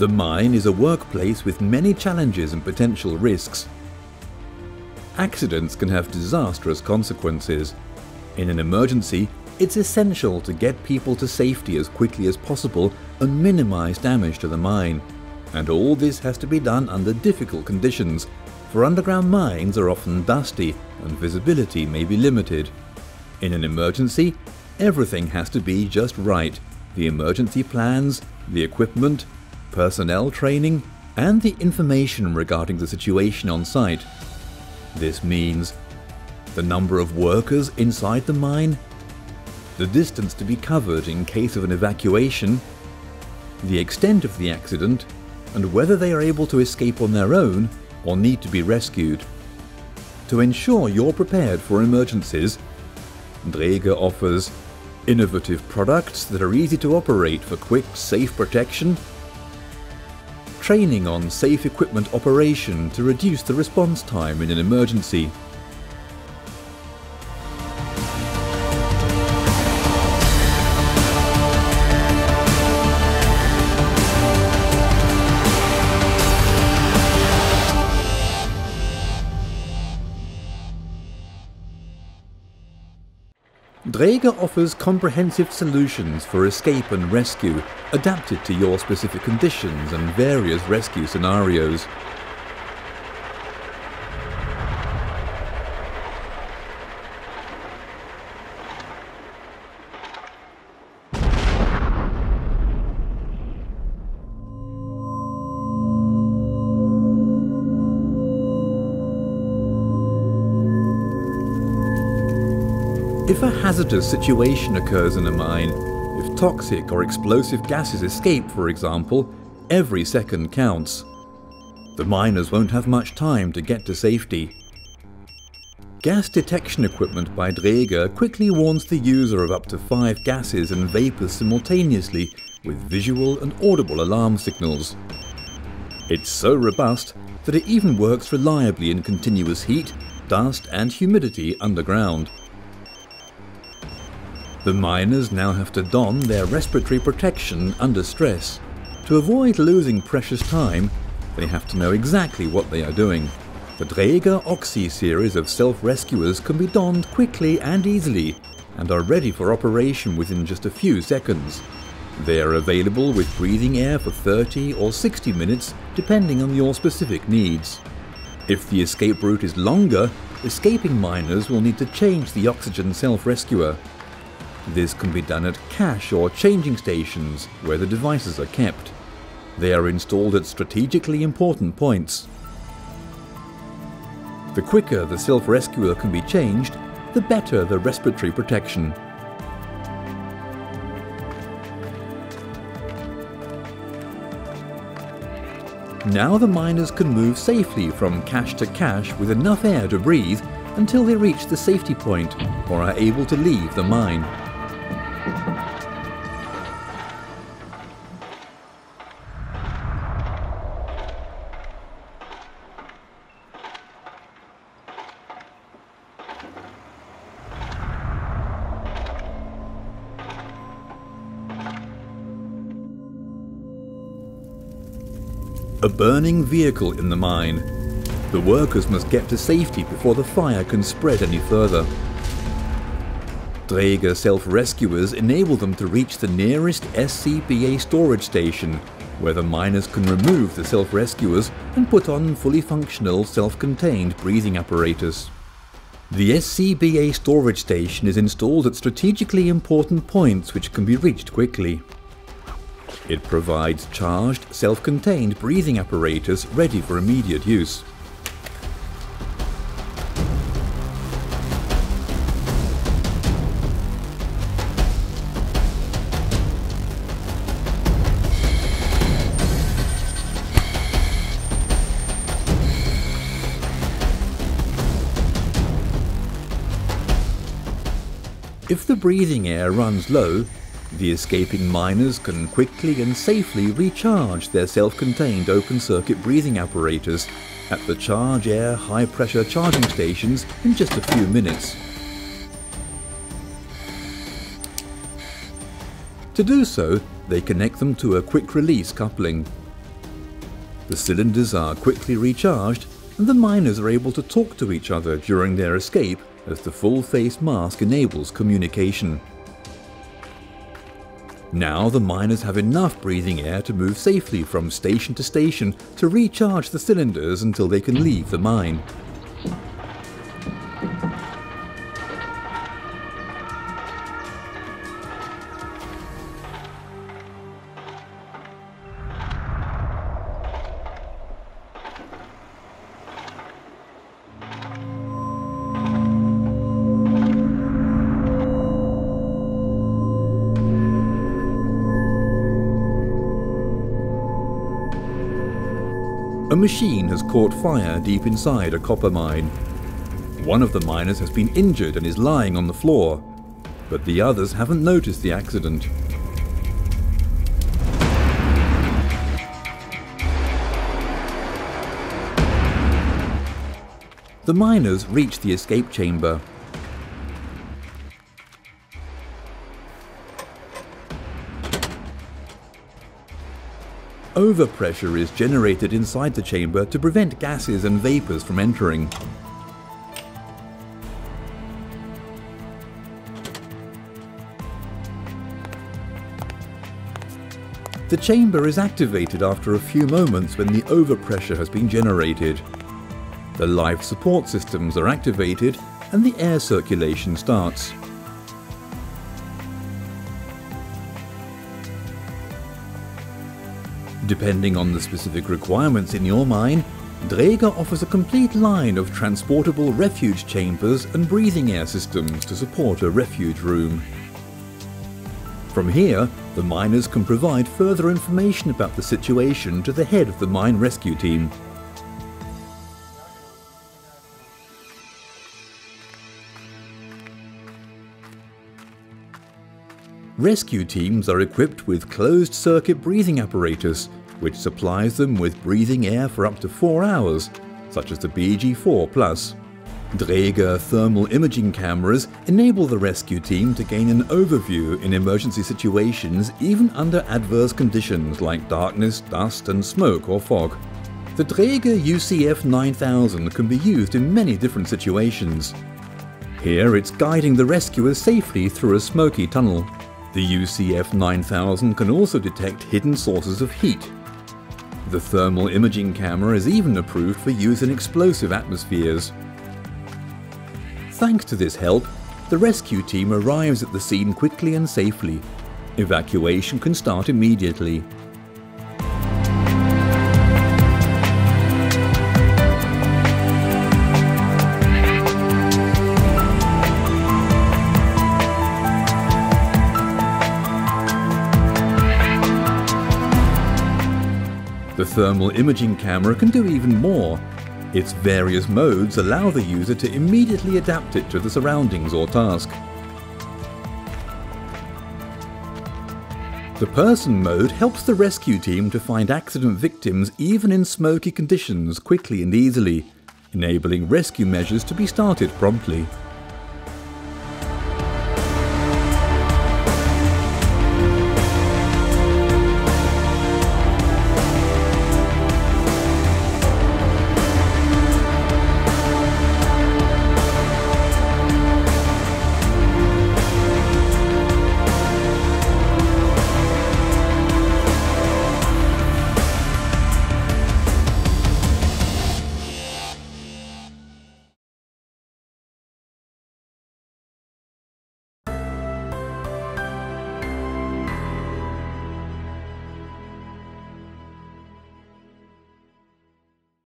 The mine is a workplace with many challenges and potential risks. Accidents can have disastrous consequences. In an emergency, it's essential to get people to safety as quickly as possible and minimize damage to the mine. And all this has to be done under difficult conditions, for underground mines are often dusty and visibility may be limited. In an emergency, everything has to be just right. The emergency plans, the equipment, personnel training, and the information regarding the situation on site. This means the number of workers inside the mine, the distance to be covered in case of an evacuation, the extent of the accident, and whether they are able to escape on their own or need to be rescued. To ensure you're prepared for emergencies, Dräger offers innovative products that are easy to operate for quick, safe protection, training on safe equipment operation to reduce the response time in an emergency, Dräger offers comprehensive solutions for escape and rescue, adapted to your specific conditions and various rescue scenarios. If a hazardous situation occurs in a mine, if toxic or explosive gases escape, for example, every second counts. The miners won't have much time to get to safety. Gas detection equipment by Dräger quickly warns the user of up to five gases and vapors simultaneously with visual and audible alarm signals. It's so robust that it even works reliably in continuous heat, dust and humidity underground. The miners now have to don their respiratory protection under stress. To avoid losing precious time, they have to know exactly what they are doing. The Dräger Oxy series of self-rescuers can be donned quickly and easily and are ready for operation within just a few seconds. They are available with breathing air for 30 or 60 minutes depending on your specific needs. If the escape route is longer, escaping miners will need to change the oxygen self-rescuer this can be done at cache or changing stations where the devices are kept. They are installed at strategically important points. The quicker the self-rescuer can be changed, the better the respiratory protection. Now the miners can move safely from cache to cache with enough air to breathe until they reach the safety point or are able to leave the mine. A burning vehicle in the mine. The workers must get to safety before the fire can spread any further. Dräger self-rescuers enable them to reach the nearest SCBA storage station, where the miners can remove the self-rescuers and put on fully functional self-contained breathing apparatus. The SCBA storage station is installed at strategically important points which can be reached quickly. It provides charged, self-contained breathing apparatus ready for immediate use. If the breathing air runs low, the escaping miners can quickly and safely recharge their self-contained open-circuit breathing apparatus at the Charge Air high-pressure charging stations in just a few minutes. To do so, they connect them to a quick-release coupling. the cylinders are quickly recharged and the miners are able to talk to each other during their escape as the full face mask enables communication. Now the miners have enough breathing air to move safely from station to station to recharge the cylinders until they can leave the mine. A machine has caught fire deep inside a copper mine. One of the miners has been injured and is lying on the floor, but the others haven't noticed the accident. The miners reach the escape chamber Overpressure is generated inside the chamber to prevent gases and vapors from entering. The chamber is activated after a few moments when the overpressure has been generated. The life support systems are activated and the air circulation starts. Depending on the specific requirements in your mine, Dräger offers a complete line of transportable refuge chambers and breathing air systems to support a refuge room. From here, the miners can provide further information about the situation to the head of the mine rescue team. Rescue teams are equipped with closed-circuit breathing apparatus which supplies them with breathing air for up to 4 hours, such as the BG4 Plus. Dräger thermal imaging cameras enable the rescue team to gain an overview in emergency situations even under adverse conditions like darkness, dust and smoke or fog. The Dräger UCF 9000 can be used in many different situations. Here it's guiding the rescuers safely through a smoky tunnel. The UCF 9000 can also detect hidden sources of heat, the thermal imaging camera is even approved for use in explosive atmospheres. Thanks to this help, the rescue team arrives at the scene quickly and safely. Evacuation can start immediately. Thermal imaging camera can do even more. Its various modes allow the user to immediately adapt it to the surroundings or task. The person mode helps the rescue team to find accident victims even in smoky conditions quickly and easily, enabling rescue measures to be started promptly.